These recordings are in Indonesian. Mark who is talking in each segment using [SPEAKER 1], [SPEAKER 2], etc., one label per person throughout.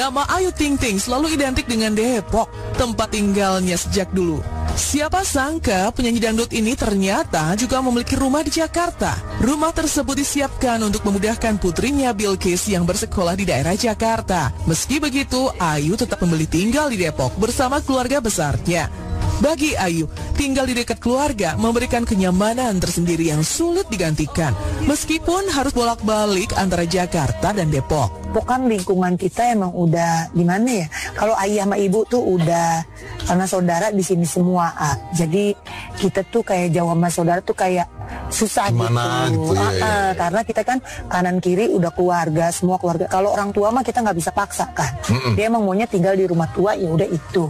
[SPEAKER 1] Nama Ayu Ting Ting selalu identik dengan Depok, tempat tinggalnya sejak dulu. Siapa sangka penyanyi dangdut ini ternyata juga memiliki rumah di Jakarta. Rumah tersebut disiapkan untuk memudahkan putrinya Bilkis yang bersekolah di daerah Jakarta. Meski begitu, Ayu tetap memilih tinggal di Depok bersama keluarga besarnya. Bagi Ayu, tinggal di dekat keluarga memberikan kenyamanan tersendiri yang sulit digantikan. Meskipun harus bolak-balik antara Jakarta dan Depok.
[SPEAKER 2] Bukan lingkungan kita emang udah gimana ya? Kalau ayah sama ibu tuh udah karena saudara di sini semua. Ah. Jadi kita tuh kayak jauh sama saudara tuh kayak susah
[SPEAKER 3] Gimana
[SPEAKER 2] gitu.
[SPEAKER 3] gitu, ya,
[SPEAKER 2] Ah,
[SPEAKER 3] ya.
[SPEAKER 2] ah, karena kita kan kanan kiri udah keluarga, semua keluarga. Kalau orang tua mah kita nggak bisa paksa kan. Dia emang maunya tinggal di rumah tua ya udah itu.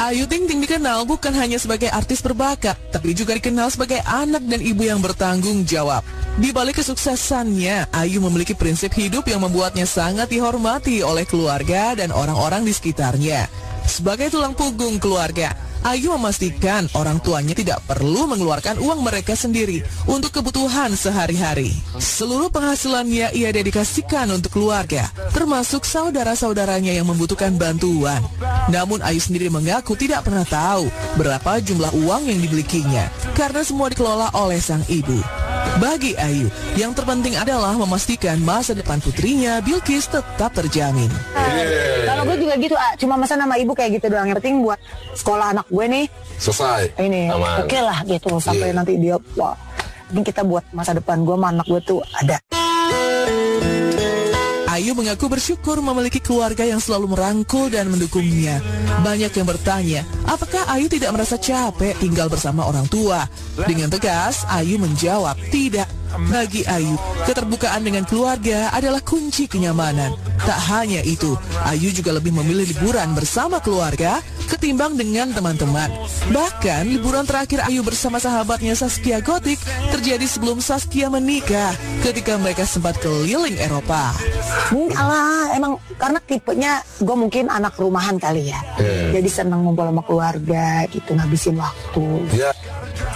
[SPEAKER 1] Ayu Ting Ting dikenal bukan hanya sebagai artis berbakat, tapi juga dikenal sebagai anak dan ibu yang bertanggung jawab. Di balik kesuksesannya, Ayu memiliki prinsip hidup yang membuatnya sangat dihormati oleh keluarga dan orang-orang di sekitarnya. Sebagai tulang punggung keluarga, Ayu memastikan orang tuanya tidak perlu mengeluarkan uang mereka sendiri untuk kebutuhan sehari-hari. Seluruh penghasilannya ia dedikasikan untuk keluarga, termasuk saudara-saudaranya yang membutuhkan bantuan. Namun Ayu sendiri mengaku tidak pernah tahu berapa jumlah uang yang dimilikinya karena semua dikelola oleh sang ibu. Bagi Ayu, yang terpenting adalah memastikan masa depan putrinya Bilkis tetap terjamin.
[SPEAKER 2] Kalau gue juga gitu, ah, cuma masa nama ibu kayak gitu doang. Yang penting buat sekolah anak gue nih,
[SPEAKER 3] Selesai.
[SPEAKER 2] ini oke lah gitu sampai
[SPEAKER 3] Iya.
[SPEAKER 2] nanti dia wah ini kita buat masa depan gue sama anak gue tuh ada.
[SPEAKER 1] Ayu mengaku bersyukur memiliki keluarga yang selalu merangkul dan mendukungnya. Banyak yang bertanya, apakah Ayu tidak merasa capek tinggal bersama orang tua? Dengan tegas, Ayu menjawab, tidak. Bagi Ayu, keterbukaan dengan keluarga adalah kunci kenyamanan. Tak hanya itu, Ayu juga lebih memilih liburan bersama keluarga ketimbang dengan teman-teman. Bahkan, liburan terakhir Ayu bersama sahabatnya Saskia Gotik terjadi sebelum Saskia menikah ketika mereka sempat keliling Eropa.
[SPEAKER 2] Enggak lah, emang karena tipenya gue mungkin anak rumahan kali ya.
[SPEAKER 3] Iya.
[SPEAKER 2] Jadi seneng ngumpul sama keluarga gitu, ngabisin waktu.
[SPEAKER 3] Ya,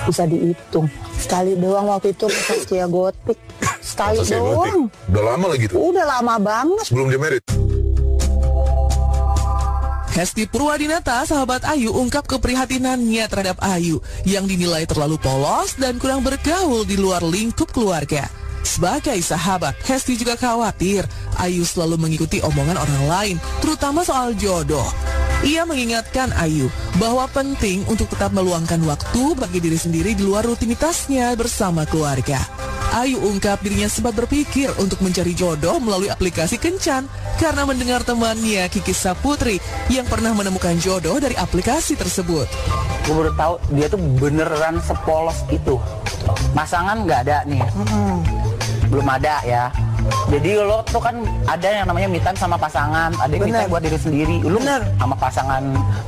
[SPEAKER 2] Bisa dihitung. Sekali doang waktu itu Saskia Gotik. Sekali
[SPEAKER 3] Saskia Gotik.
[SPEAKER 2] doang.
[SPEAKER 3] Udah lama lagi tuh.
[SPEAKER 2] Udah lama banget.
[SPEAKER 3] Sebelum dia merit.
[SPEAKER 1] Hesti Purwadinata, sahabat Ayu, ungkap keprihatinannya terhadap Ayu yang dinilai terlalu polos dan kurang bergaul di luar lingkup keluarga. Sebagai sahabat, Hesti juga khawatir Ayu selalu mengikuti omongan orang lain, terutama soal jodoh. Ia mengingatkan Ayu bahwa penting untuk tetap meluangkan waktu bagi diri sendiri di luar rutinitasnya bersama keluarga. Ayu ungkap dirinya sempat berpikir untuk mencari jodoh melalui aplikasi Kencan karena mendengar temannya Kiki Saputri yang pernah menemukan jodoh dari aplikasi tersebut.
[SPEAKER 4] gue baru tahu dia tuh beneran sepolos itu. Pasangan nggak ada nih. Belum ada ya jadi lo tuh kan ada yang namanya time sama pasangan ada yang time buat diri sendiri lu
[SPEAKER 2] Bener.
[SPEAKER 4] sama pasangan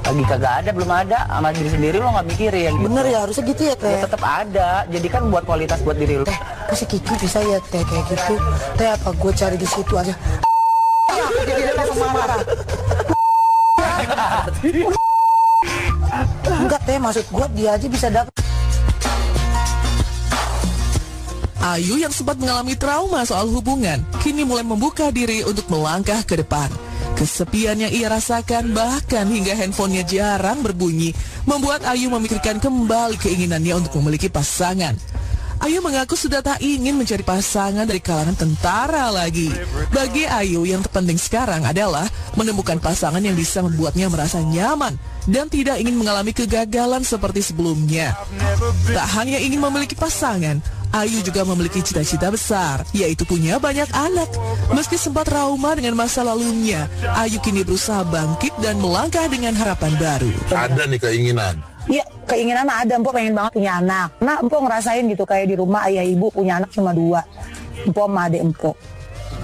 [SPEAKER 4] lagi kagak ada belum ada sama diri sendiri lo nggak mikirin gitu.
[SPEAKER 2] Bener ya, harusnya gitu ya
[SPEAKER 4] ya
[SPEAKER 2] teh.
[SPEAKER 4] tetap ada jadi kan buat kualitas buat diri lo
[SPEAKER 2] Teh, pasti Kiki bisa ya teh kayak gitu. Teh apa gue cari di situ aja. Jadi langsung marah. Enggak teh, maksud gue dia aja bisa dapet.
[SPEAKER 1] Ayu yang sempat mengalami trauma soal hubungan kini mulai membuka diri untuk melangkah ke depan. Kesepian yang ia rasakan bahkan hingga handphonenya jarang berbunyi membuat Ayu memikirkan kembali keinginannya untuk memiliki pasangan. Ayu mengaku sudah tak ingin mencari pasangan dari kalangan tentara lagi. Bagi Ayu yang terpenting sekarang adalah menemukan pasangan yang bisa membuatnya merasa nyaman dan tidak ingin mengalami kegagalan seperti sebelumnya. Tak hanya ingin memiliki pasangan, Ayu juga memiliki cita-cita besar, yaitu punya banyak anak. Meski sempat trauma dengan masa lalunya, Ayu kini berusaha bangkit dan melangkah dengan harapan baru.
[SPEAKER 3] Ada nih keinginan.
[SPEAKER 2] Iya, keinginan mah ada. Empok pengen banget punya anak. Nah, empok ngerasain gitu kayak di rumah ayah ibu punya anak cuma dua. Empok sama adik empok.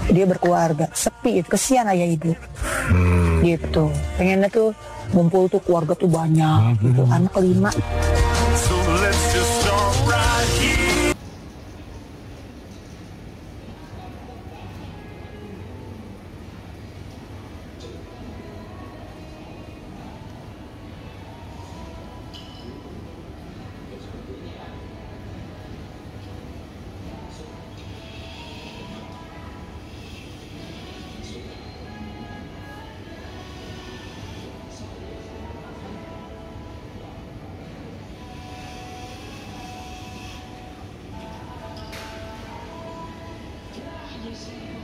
[SPEAKER 2] Dia berkeluarga. Sepi itu. Kesian ayah ibu. Gitu. Pengennya tuh ngumpul tuh keluarga tuh banyak. Gitu. Anak kelima.
[SPEAKER 5] you see